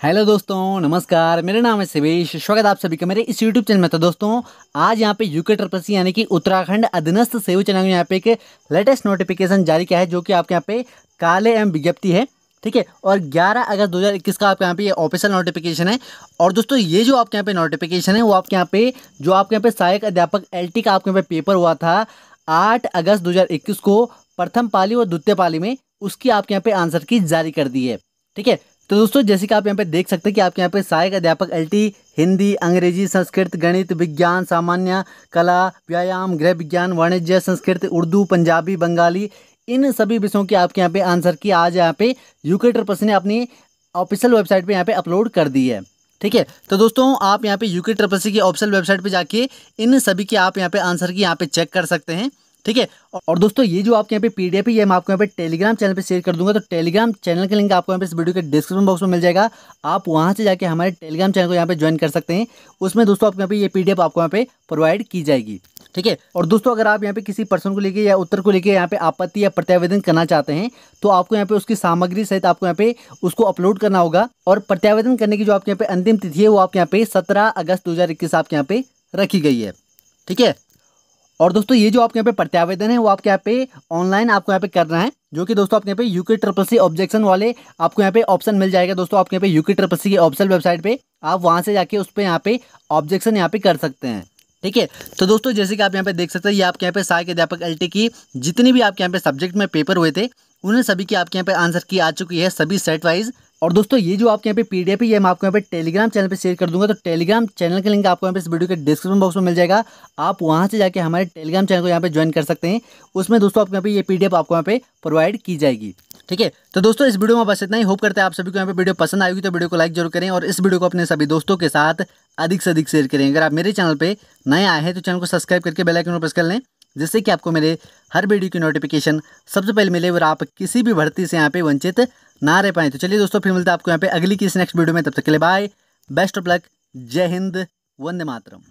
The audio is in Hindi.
हेलो दोस्तों, नमस्कार। मेरा नाम है शिवेश स्वागत आप सभी का मेरे इस यूट्यूब चैनल में। तो दोस्तों, आज यहाँ पे यूके ट्रिपल यानी कि उत्तराखंड अधीनस्थ सेव चैनल में यहाँ पे एक लेटेस्ट नोटिफिकेशन जारी किया है, जो कि आपके यहाँ पे काले एम विज्ञप्ति है। ठीक है? और 11 अगस्त 2021 का आपके यहाँ पे ये ऑफिशियल नोटिफिकेशन है। और दोस्तों, ये जो आपके यहाँ पे नोटिफिकेशन है, वो आपके यहाँ पे, जो आपके यहाँ पे सहायक अध्यापक एलटी का आपके यहाँ पे पेपर हुआ था आठ अगस्त दो हज़ार इक्कीस को प्रथम पाली और द्वितीय पाली में, उसकी आपके यहाँ पे आंसर की जारी कर दी है। ठीक है? तो दोस्तों, जैसे कि आप यहाँ पे देख सकते हैं कि आपके यहाँ पे सहायक अध्यापक एलटी, हिंदी, अंग्रेज़ी, संस्कृत, गणित, विज्ञान, सामान्य, कला, व्यायाम, गृह विज्ञान, वाणिज्य, संस्कृत, उर्दू, पंजाबी, बंगाली, इन सभी विषयों की आपके यहाँ पे आंसर की आज यहाँ पे यूके ट्रिपल्स ने अपनी ऑफिशियल वेबसाइट पे यहाँ पे अपलोड कर दी है। ठीक है? तो दोस्तों, आप यहाँ पे यूके ट्रिपल की ऑफिशियल वेबसाइट पे जाके इन सभी के आप यहाँ पे आंसर की यहाँ पे चेक कर सकते हैं। ठीक है और दोस्तों ये जो आपके यहाँ पे पीडीएफ है ये मैं आपको यहाँ पे टेलीग्राम चैनल पे शेयर कर दूँगा तो टेलीग्राम चैनल का लिंक आपको यहाँ पे इस वीडियो के डिस्क्रिप्शन बॉक्स में मिल जाएगा आप वहाँ से जाके हमारे टेलीग्राम चैनल को यहाँ पे ज्वाइन कर सकते हैं उसमें दोस्तों आपके यहाँ पे ये पीडीएफ आपको यहाँ पे प्रोवाइड की जाएगी ठीक है और दोस्तों अगर आप यहाँ पे किसी पर्सन को लेके या उत्तर को लेके यहाँ पे आपत्ति या प्रत्यावेदन करना चाहते हैं तो आपको यहाँ पे उसकी सामग्री सहित आपको यहाँ पे उसको अपलोड करना होगा और प्रत्यावेदन करने की जो आपके यहाँ पे अंतिम तिथि है वो आपके यहाँ पे सत्रह अगस्त दो आपके यहाँ पे रखी गई है ठीक है और दोस्तों ये जो आपके यहाँ पे प्रत्यावेदन है वो आपके यहाँ पे ऑनलाइन आपको यहाँ पे करना है जो कि दोस्तों आपके यहाँ पे यूके ट्रिपल सी ऑब्जेक्शन वाले आपको यहाँ पे ऑप्शन मिल जाएगा दोस्तों आपके यहाँ पे यूके ट्रिपल सी की ऑप्शन वेबसाइट पे आप वहाँ से जाके उस पर यहाँ पे ऑब्जेक्शन यहाँ पे कर सकते हैं ठीक है तो दोस्तों जैसे कि आप यहाँ पे देख सकते हैं ये आपके यहाँ पे सहायक अध्यापक एल की जितनी भी आपके यहाँ पे सब्जेक्ट में पेपर हुए थे उन्हें सभी की आपके यहाँ पे आंसर की आ चुकी है सभी सेट वाइज और दोस्तों, ये जो आपके यहाँ पे पीडीएफ है, ये मैं आपको यहाँ पे टेलीग्राम चैनल पे शेयर कर दूँगा। तो टेलीग्राम चैनल का लिंक आपको यहाँ पे इस वीडियो के डिस्क्रिप्शन बॉक्स में मिल जाएगा। आप वहाँ से जाके हमारे टेलीग्राम चैनल को यहाँ पे ज्वाइन कर सकते हैं। उसमें दोस्तों आपको यहाँ पे ये पीडीएफ आपको यहाँ पे प्रोवाइड की जाएगी। ठीक है? तो दोस्तों, इस वीडियो में बस इतना ही। होप करते हैं आप सभी को यहाँ पे वीडियो पसंद आएगी तो वीडियो को लाइक ज़रूर करें और इस वीडियो को अपने सभी दोस्तों के साथ अधिक से अधिक शेयर करें। अगर आप मेरे चैनल पर नए आए हैं तो चैनल को सब्सक्राइब करके बेलाइकन पर प्रेस कर लें, जिससे कि आपको मेरे हर वीडियो की नोटिफिकेशन सबसे पहले मिले और आप किसी भी भर्ती से यहाँ पे वंचित ना रह पाए। तो चलिए दोस्तों, फिर मिलते हैं आपको यहाँ पे अगली किसी नेक्स्ट वीडियो में। तब तक के लिए बाय बेस्ट ऑफ़ लक जय हिंद। वंदे मातरम।